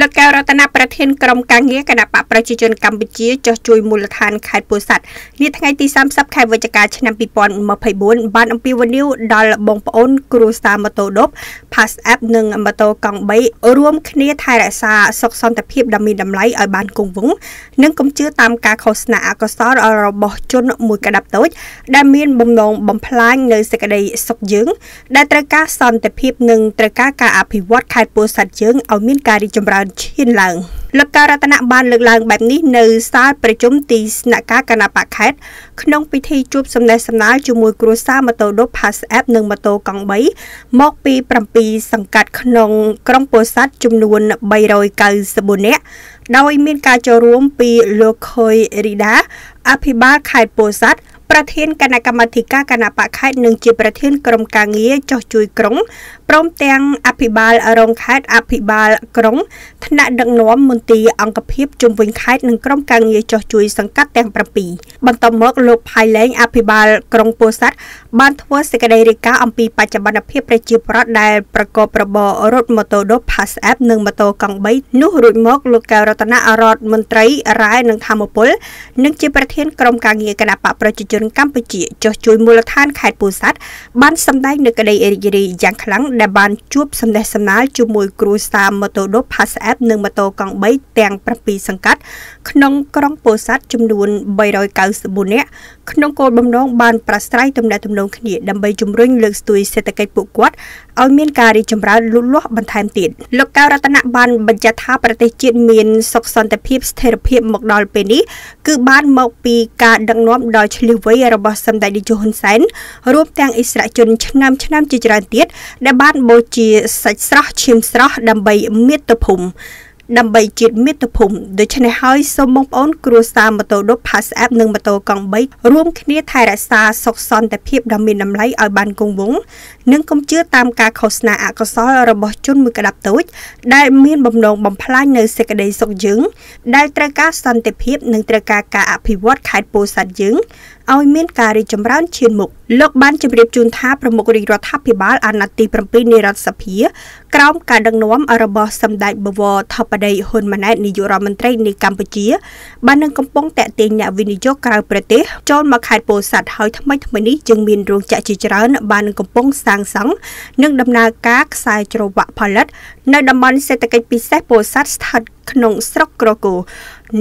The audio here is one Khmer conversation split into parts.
លោកកៅរតនប្រធានក្រុមការងារគណៈបកប្រជាជនកម្ពុជាចុះជួយមូលដ្ឋានខេត្តពោធិ៍សាត់នាថ្ងៃទី30ខែវិច្ឆិកាឆ្នាំ2024បានអំពាវនាវដល់បងប្អូនគ្រួសារម៉ូតូឌុប Pass App និងម៉ូតូកង់3រួមគ្នាថែរក្សាសុខសន្តិភាពដ៏មានតម្លៃឲ្យបានគង់វង្សនិងកុំជឿតាមការឃោសនាអកុសលរបស់ជនមួយក្តាប់តូច ដែលមានបំណងបំផ្លាញនៅសេចក្តីសុខយើង ដែលត្រូវការសន្តិភាពនិងត្រូវការការអភិវឌ្ឍខេត្តពោធិ៍សាត់យើងឲ្យមានការរីកចម្រើនឈានឡើងលោកការតនៈបានលើកឡើងបែបនេះនៅសាលប្រជុំទីស្នាក់ការគណៈបកខេត្តក្នុងពិធីជួបសំណេះសំណាលជាមួយគ្រួសារម៉ូតូឌុប Pass App និងម៉ូតូកង់3មកពី7សង្កាត់ក្នុងក្រុងពោធិ៍សាត់ចំនួន394នាក់ដោយមានការចូលរួមពីលោកខុយរីដាអភិបាលខេត្តពោធិ៍សាត់ ប្រធានគណៈកម្មាធិការគណៈបកខេត្តនិងជាប្រធានក្រុមការងារចោះជួយក្រុងព្រមទាំងអភិបាលរងខេត្តអភិបាលក្រុងថ្នាក់ដឹកនាំមន្ទីរអង្គភាពជំវិញខេត្តនិងក្រុមការងារចោះជួយសង្កាត់ទាំង7បន្ទាប់មកលោកផៃឡែងអភិបាលក្រុងពោធិ៍សាត់បានធ្វើសេចក្តីរាយការណ៍អំពីបច្ចុប្បន្នភាពប្រជាពលរដ្ឋដែលប្រកបរបររថម៉ូតូឌុប Pass App និងម៉ូតូកង់3នោះរួចមកលោកកៅរតនៈរដ្ឋមន្ត្រីរ៉ែនិងធម្មពលនិងជាប្រធានក្រុមការងារគណៈបកប្រជាជនកម្ពុជាចុះជួយមូលដ្ឋានខេត្តពោធិ៍សាត់បានសម្ដែងនៅក្តីរីករាយយ៉ាងខ្លាំងដែលបានជួបសម្ដែងសំណាលជាមួយគ្រួសារម៉ូតូឌុប Pass App និងម៉ូតូកង់3ទាំង7សង្កាត់ក្នុងក្រុងពោធិ៍សាត់ចំនួន394នាក់ក្នុងគោលបំណងបានប្រស្រ័យទំនាក់ទំនងគ្នាដើម្បីជំរុញលើកស្ទួយសេដ្ឋកិច្ចពួកគាត់ឲ្យមានការរីកចម្រើនលូតលាស់បន្ថែមទៀតលោកកៅរតនៈបានបញ្ជាក់ថាប្រទេសជាតិមានសុខសន្តិភាពស្ថិរភាពមកដល់ពេលនេះគឺបានមកពីការដឹកនាំដ៏ឆ្លៀសវៃរបស់សម្ដេចនាយកហ៊ុនសែនរួមទាំងអិសរាជជនឆ្នាំឆ្នាំជាច្រើនទៀតដែលបានបូជាសាច់ស្រស់ឈាមស្រស់ដើម្បីមាតុភូមិ ដើម្បីជាតិមាតុភូមិដូច្នេះហើយសូមបងប្អូនគ្រួសារម៉ូតូឌុប Pass App និងម៉ូតូកង់3រួមគ្នាថែរក្សាសុខសន្តិភាពដ៏មានតម្លៃឲ្យបានគង់វង្សនិងកុំជឿតាមការឃោសនាអកុសលរបស់ជនមួយក្តាប់តូច ដែលមានបំណងបំផ្លាញនៅសេចក្តីសុខយើង ដែលត្រូវការសន្តិភាព និងត្រូវការការអភិវឌ្ឍខេត្តពោធិ៍សាត់យើងឲ្យមានការរីកចម្រើនឈានមុខ លោកបានជម្រាបជូនថាប្រមុខរាជរដ្ឋាភិបាលអាណត្តិទី7នៃរដ្ឋសភាក្រោមការដឹកនាំរបស់សម្ដេចបវរធិបតីហ៊ុនម៉ាណែតនាយករដ្ឋមន្ត្រីនៃកម្ពុជា បាននឹងកំពុងតាក់ទាញអ្នកវិនិយោគក្រៅប្រទេសចូលមកខេត្តពោធិ៍សាត់ហើយថ្មីថ្មីនេះจึงមានរោងចក្រជាច្រើនបាននឹងកំពុងសាងសង់និងដំណើរការខ្សែច្រវាក់ផលិត នៅតំបន់សេដ្ឋកិច្ចពិសេសពោធិ៍សាត់ស្ថិតក្នុងស្រុកក្រគូ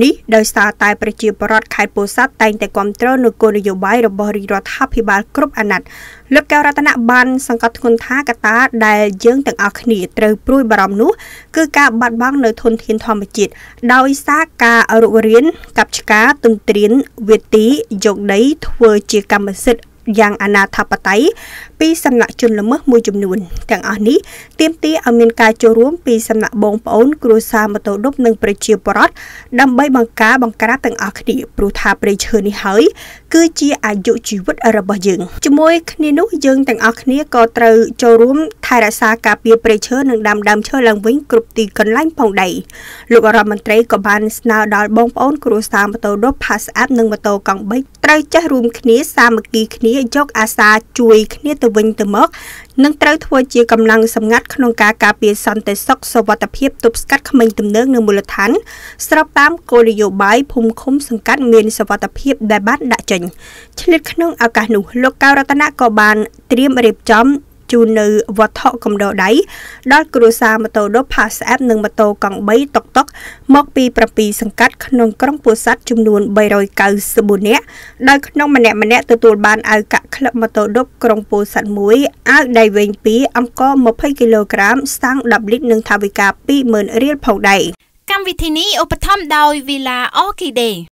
នេះដោយសារតែប្រជាពលរដ្ឋខេត្តពោធិ៍សាត់តែងតែគ្រប់គ្រងនូវគោលនយោបាយរបស់រាជរដ្ឋាភិបាលគ្រប់អាណត្តិលោកកៅរតនៈបានសង្កត់ធ្ងន់ថាកត្តាដែលយើងទាំងអស់គ្នាត្រូវព្រួយបារម្ភនោះគឺការបាត់បង់នៅធនធានធម្មជាតិដោយសារការរុករាន កັບឆ្កាទន្ទ្រានវេទីយកដីធ្វើជាកម្មសិទ្ធិ យ៉ាងអនាធបត័យពីសំណាក់ជនល្មើសមួយចំនួនទាំងអស់នេះទាមទារឲ្យមានការចូលរួមពីសំណាក់បងប្អូនគ្រួសារម៉ូតូឌុបនិងប្រជាពលរដ្ឋដើម្បីបង្ការបង្ក្រាបទាំងអស់គ្នាព្រោះថាព្រៃឈើនេះហើយគឺជាអាយុជីវិតរបស់យើងជាមួយគ្នានោះយើងទាំងអស់គ្នាក៏ត្រូវចូលរួមថែរក្សាការពារព្រៃឈើនិងដាំដើមឈើឡើងវិញគ្រប់ទីកន្លែងផងដែរលោករដ្ឋមន្ត្រីក៏បានស្នើដល់បងប្អូនគ្រួសារម៉ូតូឌុប Pass App និងម៉ូតូកង់3 ត្រូវចេះរួមគ្នាសាមគ្គីគ្នាយកអាសាជួយគ្នាទៅវិញទៅមកនិងត្រូវធ្វើជាកម្លាំងសម្ងាត់ក្នុងការការពារសន្តិសុខសុវត្ថិភាពទប់ស្កាត់ក្មេងទំនើងនៅមូលដ្ឋានស្របតាមគោលនយោបាយភូមិឃុំសង្កាត់មានសុវត្ថិភាពដែលបានដាក់ចេញឆ្លៀតក្នុងឱកាសនោះលោកកៅរតនៈក៏បានត្រៀមរៀបចំ ជូននៅវត្ថុកំដរដៃដល់គ្រួសារម៉ូតូឌុប Pass App និងម៉ូតូកង់3តុកតុកមកពី7សង្កាត់ក្នុងក្រុងពោធិ៍សាត់ចំនួន394នាក់ដោយក្នុងម្នាក់ម្នាក់ទទួលបានអាវកាក់ក្លឹបម៉ូតូឌុបក្រុងពោធិ៍សាត់1អាវដៃវែង2អង្គ20គីឡូក្រាមស្តាំង10លីត្រនិងថវិកា20000រៀលផងដែរកម្មវិធីនេះឧបត្ថម្ភដោយ Villa Orchidee